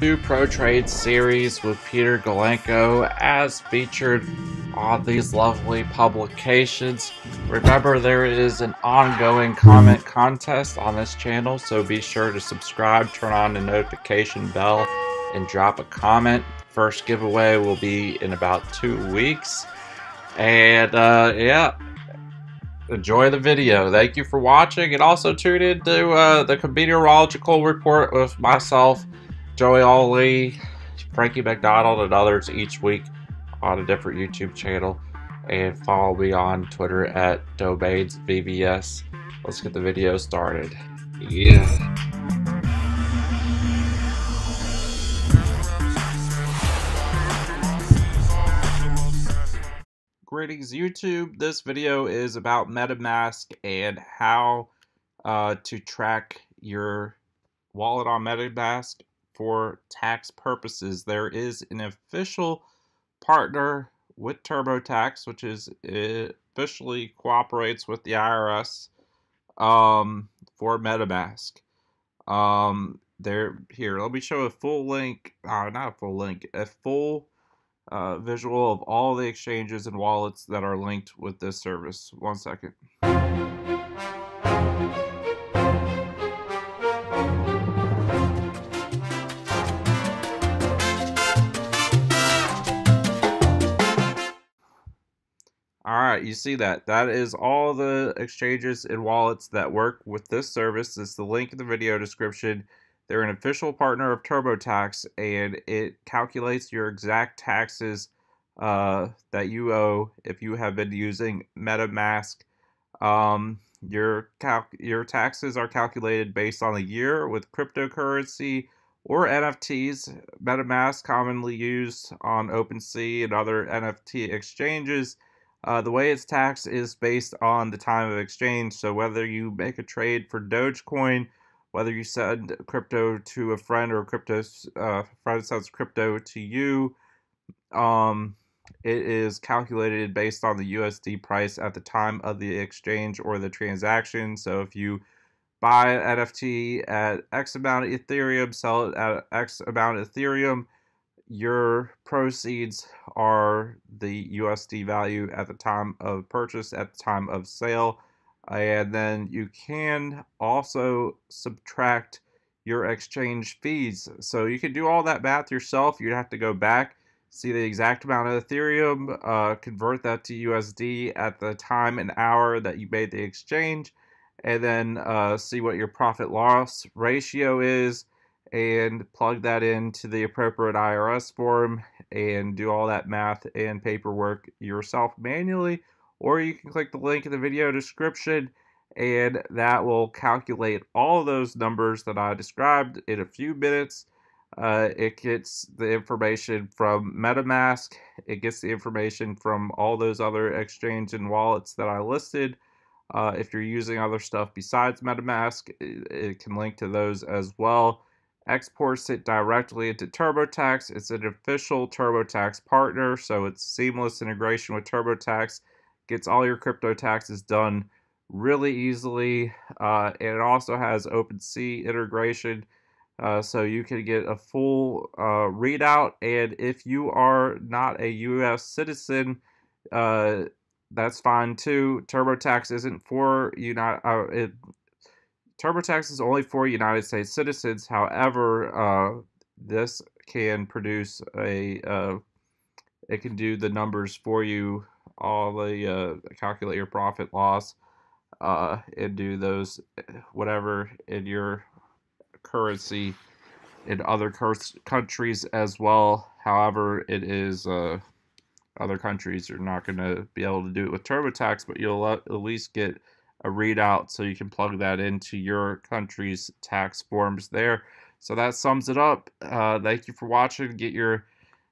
New Pro Trade series with Peter Galenko as featured on these lovely publications. Remember, there is an ongoing comment contest on this channel, so be sure to subscribe, turn on the notification bell, and drop a comment. First giveaway will be in about two weeks. And uh, yeah, enjoy the video. Thank you for watching, and also tune in to uh, the Meteorological Report with myself, Joey Ollie, Frankie MacDonald, and others each week on a different YouTube channel. And follow me on Twitter at Domains Let's get the video started. Yeah. Greetings YouTube. This video is about MetaMask and how uh, to track your wallet on MetaMask for tax purposes. There is an official partner with TurboTax, which is officially cooperates with the IRS um, for MetaMask. Um, there here. Let me show a full link. Uh, not a full link. A full uh, visual of all the exchanges and wallets that are linked with this service. One second. You see that. That is all the exchanges and wallets that work with this service. It's the link in the video description. They're an official partner of TurboTax, and it calculates your exact taxes uh, that you owe if you have been using MetaMask. Um, your your taxes are calculated based on the year with cryptocurrency or NFTs. MetaMask commonly used on OpenSea and other NFT exchanges. Uh, the way it's taxed is based on the time of exchange. So whether you make a trade for Dogecoin whether you send crypto to a friend or a crypto uh, friend sends crypto to you, um, it is calculated based on the USD price at the time of the exchange or the transaction. So if you buy an NFT at X amount of Ethereum, sell it at X amount of Ethereum, your proceeds are the USD value at the time of purchase, at the time of sale and then you can also subtract your exchange fees. So you can do all that math yourself. You'd have to go back, see the exact amount of Ethereum, uh, convert that to USD at the time and hour that you made the exchange, and then uh, see what your profit loss ratio is and plug that into the appropriate IRS form and do all that math and paperwork yourself manually or you can click the link in the video description and that will calculate all those numbers that I described in a few minutes. Uh, it gets the information from MetaMask, it gets the information from all those other exchange and wallets that I listed. Uh, if you're using other stuff besides MetaMask, it, it can link to those as well. Exports it directly into TurboTax. It's an official TurboTax partner, so it's seamless integration with TurboTax gets all your crypto taxes done really easily. Uh, and it also has OpenSea integration. Uh, so you can get a full uh, readout. And if you are not a U.S. citizen, uh, that's fine too. TurboTax isn't for United. Uh, it, TurboTax is only for United States citizens. However, uh, this can produce a. Uh, it can do the numbers for you all the uh, calculate your profit loss uh, and do those whatever in your currency in other countries as well. However, it is uh, other countries are not going to be able to do it with TurboTax, but you'll at least get a readout so you can plug that into your country's tax forms there. So that sums it up. Uh, thank you for watching. Get your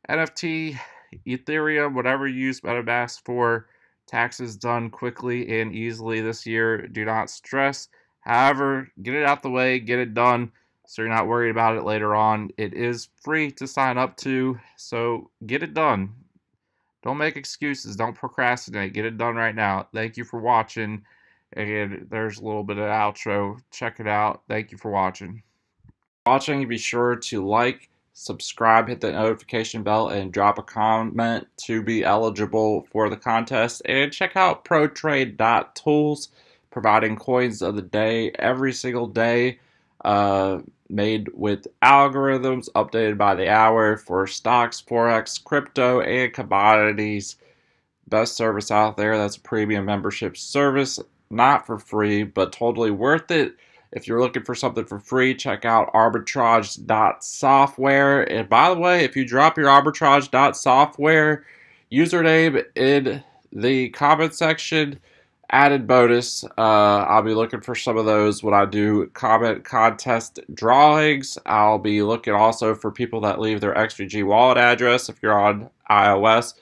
NFT Ethereum, whatever you use MetaMask for, taxes done quickly and easily this year. Do not stress. However, get it out the way, get it done so you're not worried about it later on. It is free to sign up to, so get it done. Don't make excuses. Don't procrastinate. Get it done right now. Thank you for watching. And there's a little bit of outro. Check it out. Thank you for watching. Watching, be sure to like, subscribe, hit the notification bell, and drop a comment to be eligible for the contest. And check out ProTrade.tools, providing coins of the day every single day, uh, made with algorithms updated by the hour for stocks, forex, crypto, and commodities. Best service out there. That's a premium membership service, not for free, but totally worth it. If you're looking for something for free, check out arbitrage.software. And by the way, if you drop your arbitrage.software username in the comment section, added bonus, uh, I'll be looking for some of those when I do comment contest drawings. I'll be looking also for people that leave their XVG wallet address if you're on iOS.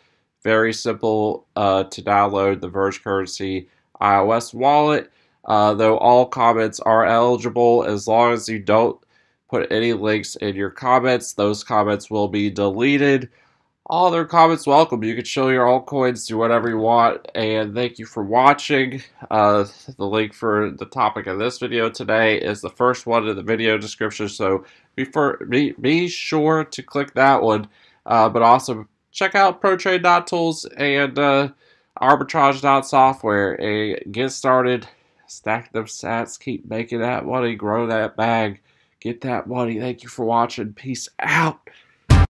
Very simple uh, to download the Verge Currency iOS wallet. Uh, though all comments are eligible as long as you don't put any links in your comments. Those comments will be deleted. All other comments welcome. You can show your altcoins, do whatever you want, and thank you for watching. Uh, the link for the topic of this video today is the first one in the video description, so be, for, be, be sure to click that one, uh, but also check out ProTrade.tools and uh, Arbitrage.software and get started stack them sats, keep making that money, grow that bag, get that money. Thank you for watching. Peace out.